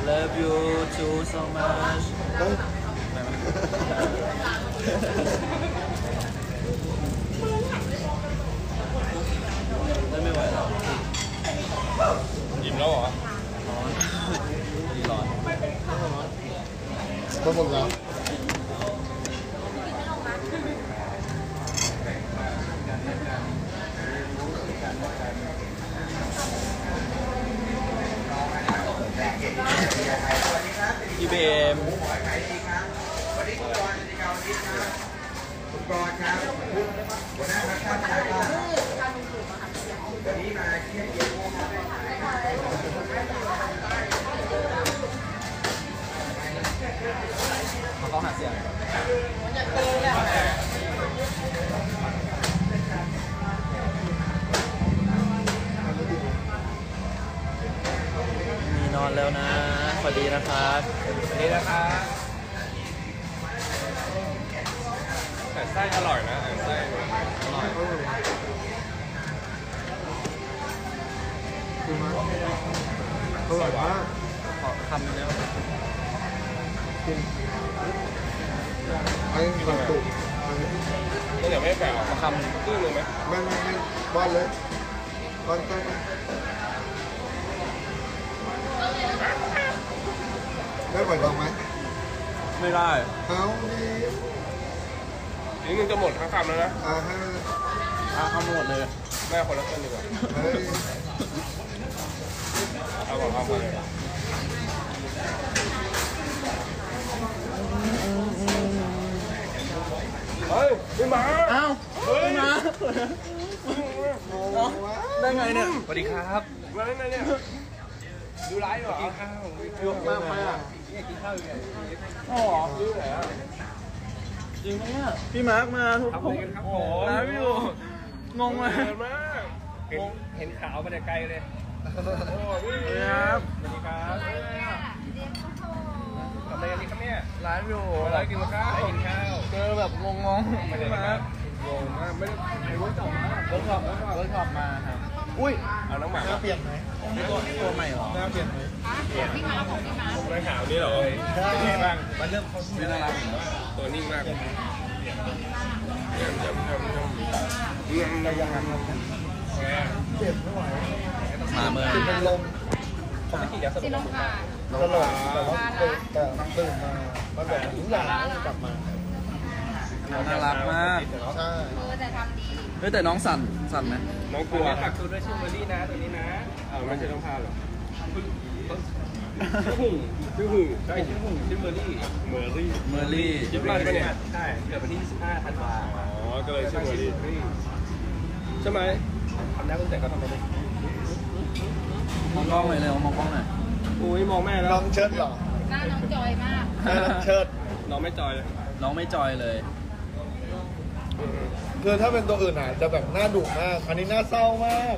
เลิฟยู too so much เฮ้ยเล่นไม่ไหวแล้วยิ้มแล้วเหรอร้อนดีร้อน ก็หมดแล้ว พี่บีเอ็มเขาเขาหาเสียงมีนอนแล้วนะสวัสดีนะครับ นี่นะคะแต่ไส้อร่อยนะแต่ไส้อร่อยคือมั้ยอร่อยมากขอคำนึงแล้วกินไอ้บรรจุมันก็เดี๋ยวไม่แปลกหรอกขอคำครึ่งหนึ่งไหมไม่ไม่ไม่บอลเลยบอลใกล้ ได้ปล่อยกองไหมไม่ได้เอาดีอีกนิดนึงจะหมดทั้งคำแล้วนะอ่าให้อาคำหมดเลยแม่คนละครึ่งดีกว่าเฮ้ยเอาของเขาไปเลยเฮ้ยพี่หมาอ้าวพี่มาร์คงงวะได้ไงเนี่ยสวัสดีครับมาได้ไงเนี่ย ดูไลฟ์เหรอกินข้าวยกมากมากอ๋อจริงไหมเนี่ยพี่มาร์คมาทุกทำคอะไรนกันครับโอ้ผโหมร้านพี่อยู่งงเลยเยอะมากเห็นเห็นขาวมาแต่ไกลเลยโอ้พี่สวัสดีครับสวัสดีครับทำอะไรกันนี่ครับเนี่ยร้านอยู่อะไรกินข้าวกินข้าวเจอแบบงงๆไม่ได้พี่มาร์คงงมากไม่ได้ไม่รู้จักมากรถขับรถขับมาครับ อุ้ยเอาน้องหมาหน้าเปลี่ยนไหมนี่ตัวตัวใหม่เหรอหน้าเปลี่ยนไหมพี่มาของพี่มาผมได้ข่าวนี่เหรอใช่เป็นไงบ้างมันเริ่มเขาชื่ออะไรตัวนิ่งมากเยี่ยมเยี่ยมเยี่ยมเยี่ยมเยี่ยมระยะเจ็บไม่ไหวมาเมื่อคือเป็นลมสีลงค่ะตลอดแต่ว่าตื่นแต่ตื่นมามันแบบทุกอย่างกลับมา น่ารักมากใช่เออแต่ทำดีเฮ้ยแต่น้องสั่นสั่นไหมน้องกลัวตักตัวด้วยชื่อเมอรี่นะตัวนี้นะอ้าวไม่ใช่ต้องพาหรอชื่อหุ่งชื่อหุ่งใช่ชื่อหุ่งชื่อเมอรี่เมอรี่เมอรี่คิดว่าเป็นเนี่ยใช่เกิดวันที่25ธันวาอ๋อก็เลยชื่อเมอรี่ใช่ไหมทำได้ตั้งแต่ก็ทำได้มองกล้องหน่อยเร็วมองกล้องหน่อยอุ้ยมองแม่แล้น้วองเชิดเหรอหน้าน้องจอยมากน้องเชิดน้องไม่จอยเลยน้องไม่จอยเลย คือถ้าเป็นตัวอื่นอะจะแบบหน้าดุมาก อันนี้หน้าเศร้ามาก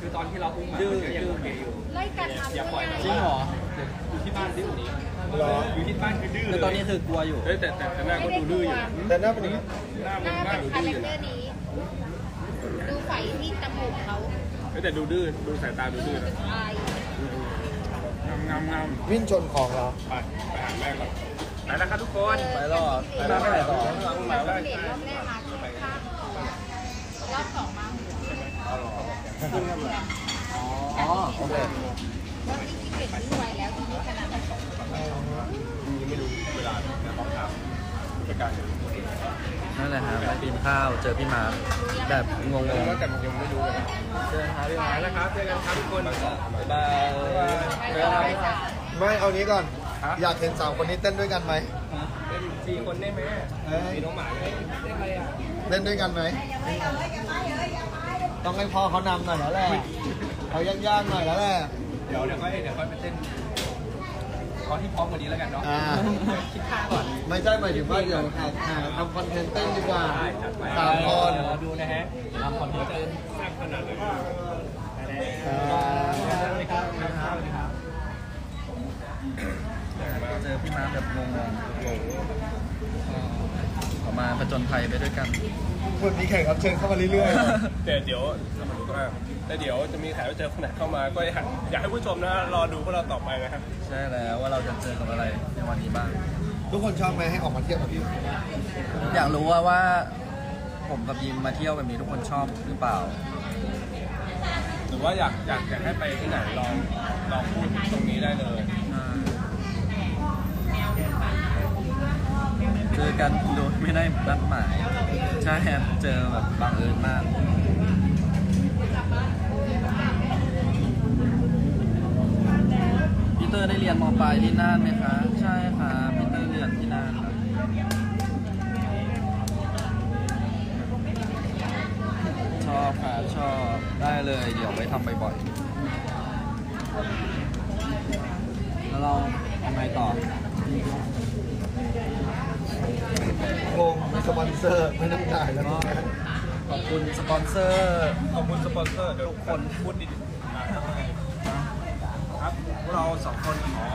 คือตอนที่เราอุ้มดื้อยังโอเคอยู่ไล่กัดทำด้วยไงจริงเหรออยู่ที่บ้านดื้อกว่านี้เหรอ อยู่ที่บ้านคือดื้อคือตอนนี้คือกลัวอยู่เฮ้ยแต่แต่แต่หน้าก็ดูดื้ออยู่แต่หน้าเป็นอย่างนี้หน้าหมันน้าหน้าเป็นดูคาดื้อแรอยู่นะคเตอร์นี้ ดูไฟที่จมูกเขาเฮ้ยแต่ดูดื้อดูสายตาดูดื้อนะอายงามงามงามวิ่งชนของเหรอไปไปหาแม่ก่อน ไปแล้วครับทุกคนไปแล้วเหรอไปแล้วไปไหนต่อรอบแรกมาข้างรอบสองมาอ๋อโอเครอบนี้ที่เก่งที่ไวแล้วที่นี่ขนาดนั้นยังไม่รู้เวลาเดี๋ยวต้องถามผู้จัดการอยู่นั่นแหละฮะไปกินข้าวเจอพี่มาร์คแบบงงแล้วแต่ยังไม่รู้เลยๆเจอครับพี่ไปมาร์คแล้วครับเจอกันครับทุกคนบ๊ายบายไปต่อไปต่อไม่เอานี้ก่อนฮะ อยากเห็นสาวคนนี้เต้นด้วยกันไหมเป็นสี่คนได้ไหมเอ้ยมีน้องหมาไหมได้อะไรอะเต้นด้วยกันไหมต้องให้พ่อเขานำหน่อยแล้วแหละเขาย่างๆหน่อยแล้วแหละเดี๋ยวเดี๋ยวค่อยเดี๋ยวค่อยไปเต้นตอนที่พร้อมกว่านี้แล้วกันเนาะอ่าคิดท่าก่อน ไม่ใช่หมายถึงว่าเดี๋ยวหาหาทำคอนเทนต์เต้นดีกว่าได้จัดไปสามคนเดี๋ยวเราดูนะฮะทำคอนเทนต์จะสร้างขนาดไหน เจอพี่มาร์คแบบงงงงๆออกมาผจญภัยไปด้วยกันคนมีแขกรับเชิญเข้ามาเรื่อยแต่เดี๋ยวแต่เดี๋ยวจะมีแขกรับเชิญคนไหนเข้ามาก็อยากอยากให้ผู้ชมนะรอดูพวกเราต่อไปนะครับใช่แล้วว่าเราจะเจอกับอะไรในวันนี้บ้างๆทุกคนชอบไหมให้ออกมาเที่ยวกับพี่อยากรู้ว่าว่า ผมกับยิมมาเที่ยวแบบนี้ทุกคนชอบหรือเปล่า หรือว่าอยากอยากอยากให้ไปที่ไหนลองลองพูดตรงนี้ได้เลย เจอกันโดยไม่ได้นัดหมาย ใช่ครับเจอแบบบังเอิญมาก พีเตอร์ได้เรียนมปลายที่น่านไหมคะ ใช่ครับพี่เตอร์เรียนที่น่านครับชอบค่ะชอบได้เลยเดี๋ยวไปทำบ่อยๆแล้วเราทำไงต่อ งงมีสปอนเซอร์ไม่ต้องจ่ายแล้วตรงนี้ขอบคุณสปอนเซอร์ขอบคุณสปอนเซอร์เดี๋ยวทุกคนพูดดีครับพวกเราสองคนขอ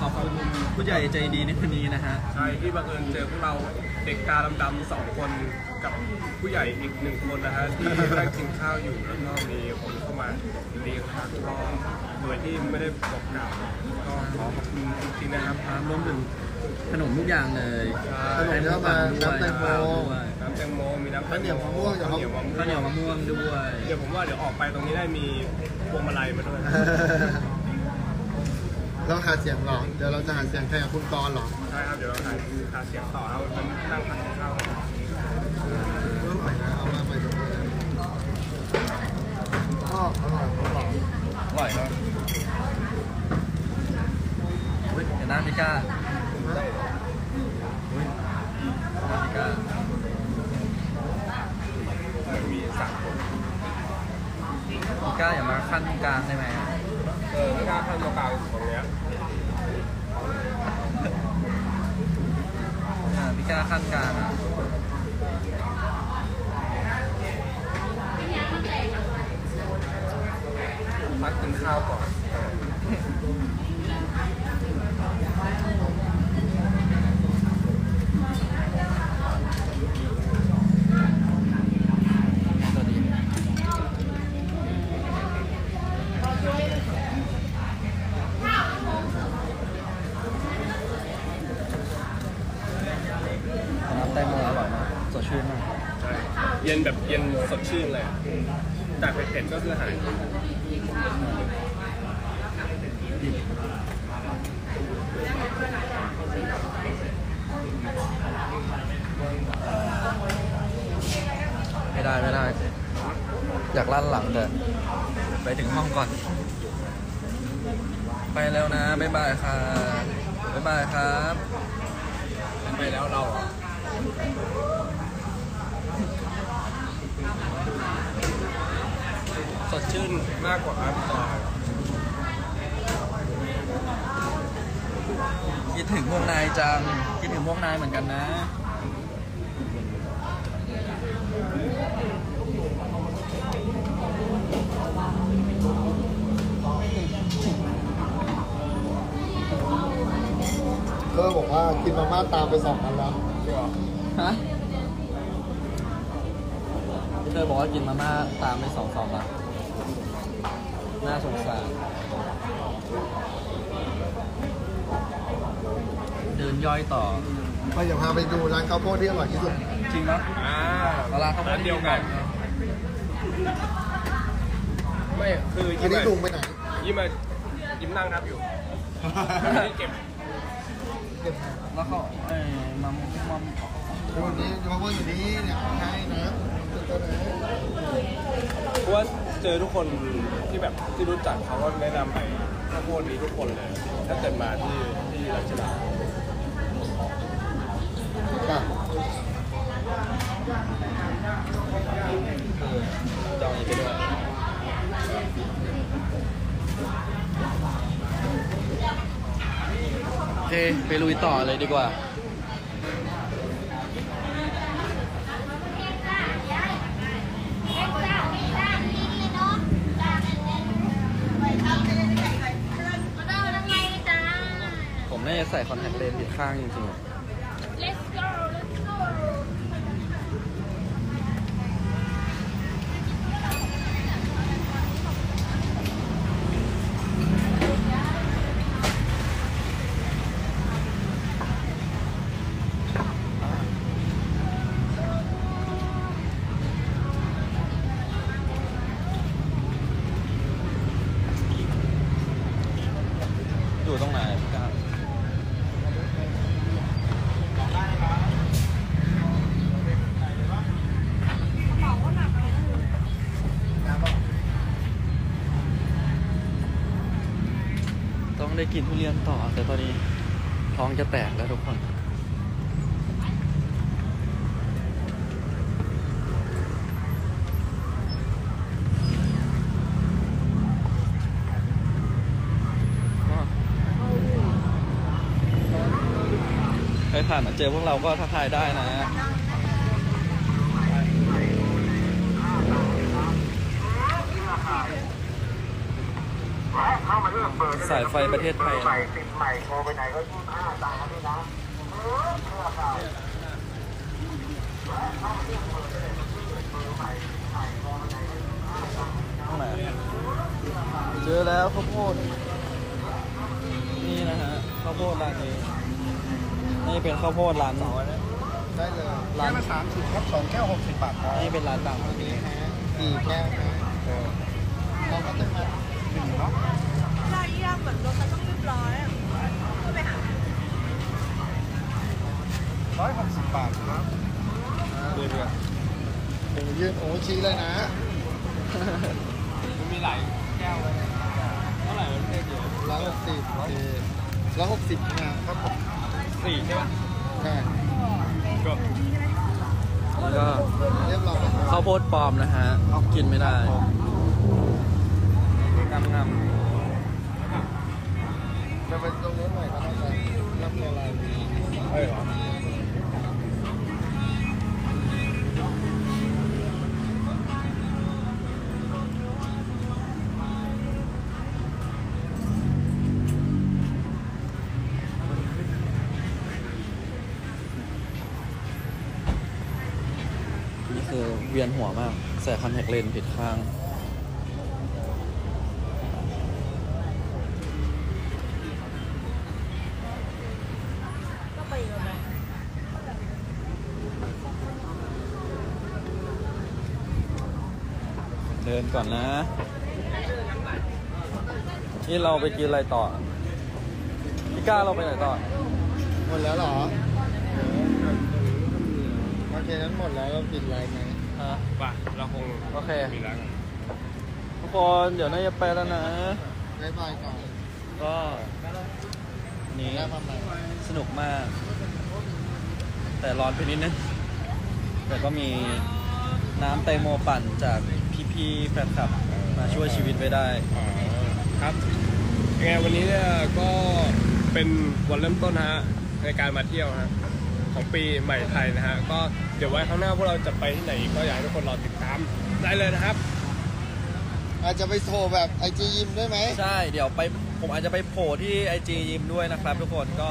ขอบคุณผู้ใหญ่ใจดีในวันนี้นะฮะใช่ที่บังเอิญเจอพวกเราเด็กตาดำๆสองคนกับผู้ใหญ่อีกหนึ่งคนนะฮะที่นั่งกินข้าวอยู่แล้วก็มีคนเข้ามาเรียกครับก็โดยที่ไม่ได้บอกกล่าวก็ขอขอบคุณจริงๆนะครับครับรวมถึง ขนมทุกอย่างเลยขนมเนื้อมาน้ำแตงโม ด้วยน้ำแตงโมมีน้ำข้าวเหนียวมะม่วงอย่าข้าวเขาเหนียวมะม่วงข้าวเหนียวมะม่วงด้วย เดี๋ยวผมว่าเดี๋ยวออกไปตรงนี้ได้มีพวงมาลัยมาด้วยเราหาเสียงเหรอ เดี๋ยวเราจะหาเสียงแทนกับคุณกรณ์เหรอใช่ครับเดี๋ยวเราถ่ายหาเสียงต่อแล้วนั่งผัดข้าวกันไม่ไหวนะเอามาใหม่ตรงนี้ก็อร่อยอร่อยอร่อยครับอุ้ยเห็นหน้าพี่ก้า พิก้าอย่ามาขั้นกลางได้ไหมเออไม่กล้าขั้นกลางของเนี้ยอ่าพี่ก้าขั้นกลางอะพักกินข้าวก่อน จังคิดถึงพวกนายเหมือนกันนะ เธอบอกว่ากินมาม่าตามไปสองอันแล้วฮะเธอบอกว่ากินมาม่าตามไปสองสองอะน่าสงสาร เดินย่อยต่อไปอย่าพาไปดูร้านข้าวโพดที่อร่อยที่สุดจริงปะอ่าเอาร้านข้าวโพดเดียวกัน ไม่คืออันนี้ลุงไปไหนยิ้มมายิ้มนั่งนับอยู่ไม่ได้เก็บแล้วเขาเอ้ยมัมมัมวันนี้ข้าวโพดอยู่นี่เนี่ยเอาให้นะตัวไหนเพราะว่าเจอทุกคนที่แบบที่รู้จักเขาก็แนะนำไปข้าวโพดนี้ทุกคนเลย ถ้าเกิดมาที่ที่รัชดา ค่ะเออจองนี้ไปด้วยโอเค ไปลุยต่อเลยดีกว่า ผมน่าจะใส่คอนแทคเลนส์ผิดข้างจริงๆอะ let's go let's go อยู่ตรงไหนพี่ก้าว ต้องได้กินทุเรียนต่อ แต่ตอนนี้ท้องจะแตกแล้วทุกคนใครผ่านมาเจอพวกเราก็ทักทายได้นะ สายไฟประเทศไทยนะติดใหม่โทรไปไหนก็ยี่ห้าตามด้วยนะเออเพื่อข่าวตรงไหนเจอแล้วข้าวโพดนี่นะฮะข้าวโพดร้านนี้นี่เป็นข้าวโพดร้านได้เลยร้านแก้วละสามสิบครับสองแก้วหกสิบบาทครับนี่เป็นร้านดังนี่ฮะสี่แก้วฮะเราก็จะมาหนึ่งเนาะ ใช่ยาก เหมือนรถมันต้องเรียบร้อยอะก็ไปหาร้อยหกสิบบาทครับเรื่อยโอ้ยืนโอ้ชี้เลยนะๆมันมีหลายแก้วเลยเท่าไหร่มันเท่เดียวร้อยหกสิบโอเคร้อยหกสิบนะครับผมสี่ใช่ปะใช่ก็ก็เรียบร้อยแล้วครับข้าวโพดปลอมนะฮะ กินไม่ได้ามงาม จะไปตรงนู้นหน่อยก็ได้ครับ นี่คือเวียนหัวมาก ใส่คอนแทคเลนส์ผิดข้าง ก่อนนะ นี่เราไปกินอะไรต่อพี่ก้าเราไปไหนต่อ หมดแล้วเหรอโอเคนั้นหมดแล้วเราปิดไลน์ไหมฮะป่ะเราคงโอเคมีแล้วกันทุกคนเดี๋ยวน่าจะไปแล้วนะบ๊ายบายก่อน ก็นี้แล้วมาใหม่สนุกมาก แต่ร้อนไปนิดนึงแต่ก็มีน้ำไตงโมปั่นจาก พี่ๆแฟนคลับมาช่วยชีวิตไว้ได้ อ๋อครับยังไงวันนี้เนี่ยก็เป็นวันเริ่มต้นนะฮะในการมาเที่ยวฮะของปีใหม่ไทยนะฮะก็เดี๋ยวไว้ข้างหน้าพวกเราจะไปที่ไหนอีกก็อยากให้ทุกคนรอติดตามได้เลยนะครับ อาจจะไปโทรแบบไอจียิมได้ไหมใช่ เดี๋ยวไปผมอาจจะไปโผล่ที่ไอจียิมด้วยนะครับ ทุกคนก็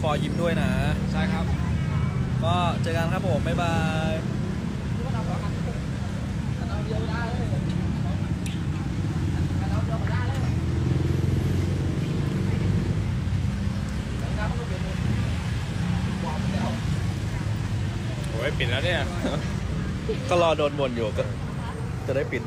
ฟอร์ยิมด้วยนะ ใช่ครับ ก็เจอกันครับผม บ๊ายบายโอ้ย ปิดแล้วเนี่ย ก็รอโดนบ่นอยู่ก็จะได้ปิด